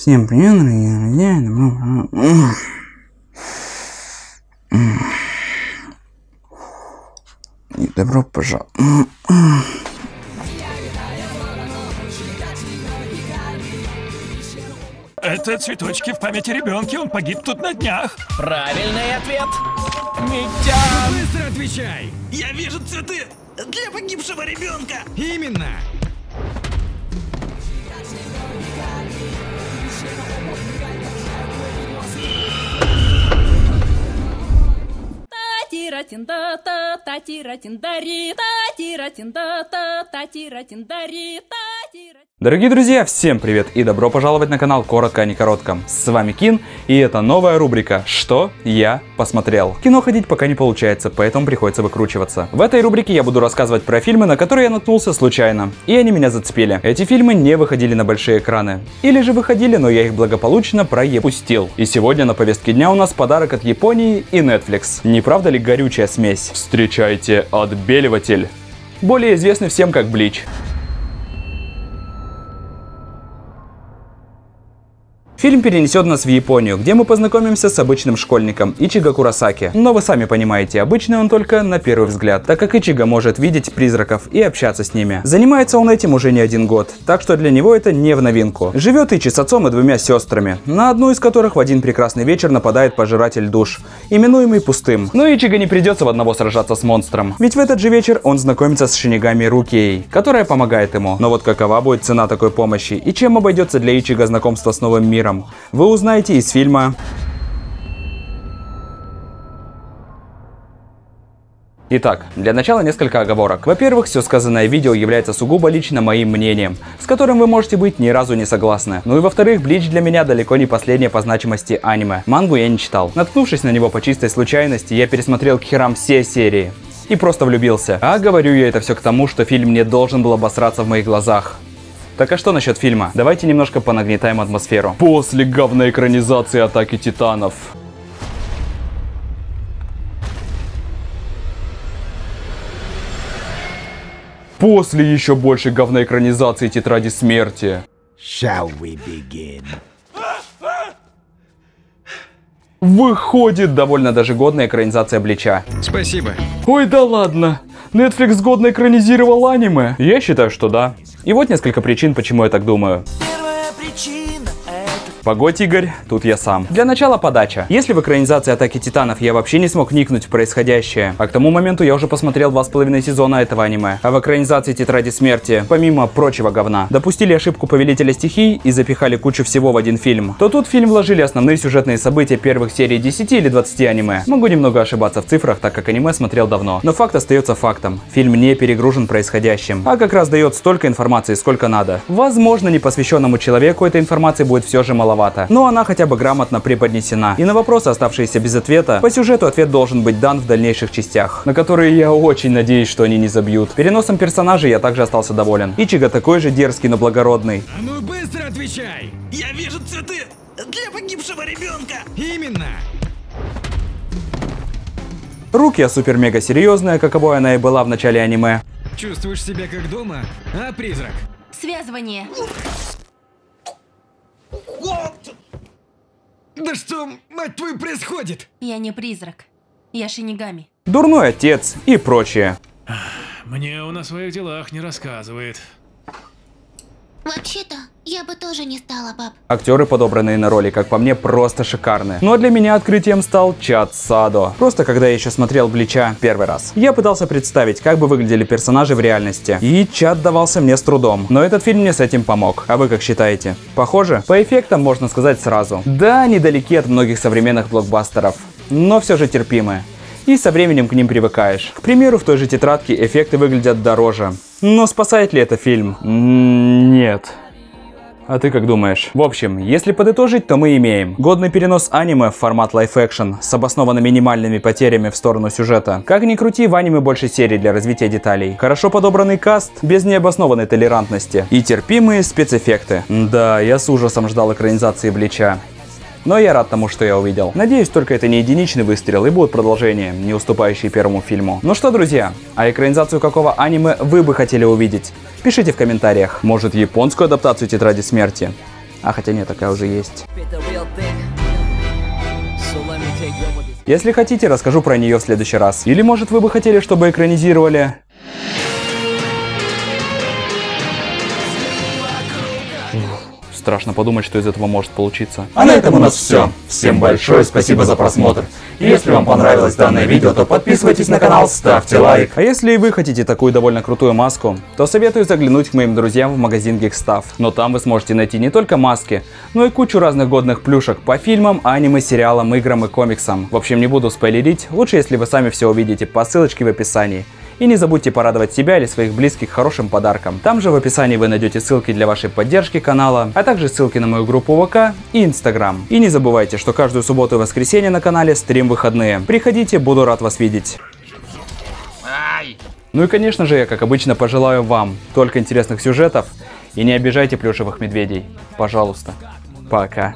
Всем привет, дорогие друзья. И добро пожаловать. Это цветочки в памяти ребенка, он погиб тут на днях. Правильный ответ. Митя! Быстро отвечай! Я вижу цветы для погибшего ребенка. Именно! Татира-тинда, та, татира-тиндари, татира-тинда, та, татира-тиндари, татира Дорогие друзья, всем привет и добро пожаловать на канал Коротко, а не коротко. С вами Кин, и это новая рубрика «Что я посмотрел?». Кино ходить пока не получается, поэтому приходится выкручиваться. В этой рубрике я буду рассказывать про фильмы, на которые я наткнулся случайно, и они меня зацепили. Эти фильмы не выходили на большие экраны. Или же выходили, но я их благополучно проепустил. И сегодня на повестке дня у нас подарок от Японии и Netflix. Не правда ли горючая смесь? Встречайте отбеливатель. Более известный всем как Блич. Фильм перенесет нас в Японию, где мы познакомимся с обычным школьником Ичиго Курасаки. Но вы сами понимаете, обычный он только на первый взгляд, так как Ичиго может видеть призраков и общаться с ними. Занимается он этим уже не один год, так что для него это не в новинку. Живет Ичи с отцом и двумя сестрами, на одну из которых в один прекрасный вечер нападает пожиратель душ, именуемый Пустым. Но Ичиго не придется в одного сражаться с монстром, ведь в этот же вечер он знакомится с Шинигами Рукией, которая помогает ему. Но вот какова будет цена такой помощи и чем обойдется для Ичиго знакомство с новым миром, вы узнаете из фильма Итак, для начала несколько оговорок. Во-первых, все сказанное видео является сугубо лично моим мнением, с которым вы можете быть ни разу не согласны. Ну и во-вторых, Блич для меня далеко не последнее по значимости аниме. Мангу я не читал. Наткнувшись на него по чистой случайности, я пересмотрел к херам все серии. И просто влюбился. А говорю я это все к тому, что фильм не должен был обосраться в моих глазах. Так а что насчет фильма? Давайте немножко понагнетаем атмосферу. После говной экранизации Атаки Титанов. После еще большей говной экранизации Тетради Смерти. Shall we begin? Выходит довольно даже годная экранизация Блича. Спасибо. Ой, да ладно. Netflix годно экранизировал аниме? Я считаю, что да. И вот несколько причин, почему я так думаю. Погодь, Игорь, тут я сам. Для начала подача. Если в экранизации Атаки Титанов я вообще не смог вникнуть в происходящее, а к тому моменту я уже посмотрел два с половиной сезона этого аниме, а в экранизации Тетради Смерти, помимо прочего говна, допустили ошибку Повелителя Стихий и запихали кучу всего в один фильм, то тут фильм вложили основные сюжетные события первых серий 10 или 20 аниме. Могу немного ошибаться в цифрах, так как аниме смотрел давно, но факт остается фактом. Фильм не перегружен происходящим, а как раз дает столько информации, сколько надо. Возможно, непосвященному человеку этой информации будет все же маловато, но она хотя бы грамотно преподнесена. И на вопросы, оставшиеся без ответа, по сюжету ответ должен быть дан в дальнейших частях, на которые я очень надеюсь, что они не забьют. Переносом персонажей я также остался доволен. Ичиго такой же дерзкий, но благородный. А ну быстро отвечай! я вижу цветы для погибшего ребенка. Именно! Руки супер-мега серьезная, каковой она и была в начале аниме. Чувствуешь себя как дома? А, призрак? Связывание. Да что, мать твою, происходит? Я не призрак. Я Шинигами. Дурной отец и прочее. Мне он о своих делах не рассказывает. Вообще-то, я бы тоже не стала, пап. Актеры, подобранные на роли, как по мне, просто шикарны. Но для меня открытием стал Чад Садо. Просто когда я еще смотрел Блича первый раз. Я пытался представить, как бы выглядели персонажи в реальности. И Чад давался мне с трудом. Но этот фильм мне с этим помог. А вы как считаете? Похоже? По эффектам можно сказать сразу. Да, недалеки от многих современных блокбастеров. Но все же терпимые и со временем к ним привыкаешь. К примеру, в той же тетрадке эффекты выглядят дороже. Но спасает ли это фильм? Нет. А ты как думаешь? В общем, если подытожить, то мы имеем годный перенос аниме в формат лайф-экшен с обоснованно минимальными потерями в сторону сюжета. Как ни крути, в аниме больше серий для развития деталей. Хорошо подобранный каст, без необоснованной толерантности. И терпимые спецэффекты. Да, я с ужасом ждал экранизации Блича. Но я рад тому, что я увидел. Надеюсь, только это не единичный выстрел и будет продолжение, не уступающее первому фильму. Ну что, друзья, а экранизацию какого аниме вы бы хотели увидеть? Пишите в комментариях. Может, японскую адаптацию Тетради Смерти? А хотя нет, такая уже есть. Если хотите, расскажу про нее в следующий раз. Или может вы бы хотели, чтобы экранизировали... Страшно подумать, что из этого может получиться. А на этом у нас все. Всем большое спасибо за просмотр. Если вам понравилось данное видео, то подписывайтесь на канал, ставьте лайк. А если и вы хотите такую довольно крутую маску, то советую заглянуть к моим друзьям в магазин Geekstuff. Но там вы сможете найти не только маски, но и кучу разных годных плюшек по фильмам, аниме, сериалам, играм и комиксам. В общем, не буду спойлерить, лучше если вы сами все увидите по ссылочке в описании. И не забудьте порадовать себя или своих близких хорошим подарком. Там же в описании вы найдете ссылки для вашей поддержки канала, а также ссылки на мою группу ВК и Инстаграм. И не забывайте, что каждую субботу и воскресенье на канале стрим выходные. Приходите, буду рад вас видеть. Ну и конечно же, я как обычно пожелаю вам только интересных сюжетов и не обижайте плюшевых медведей. Пожалуйста. Пока.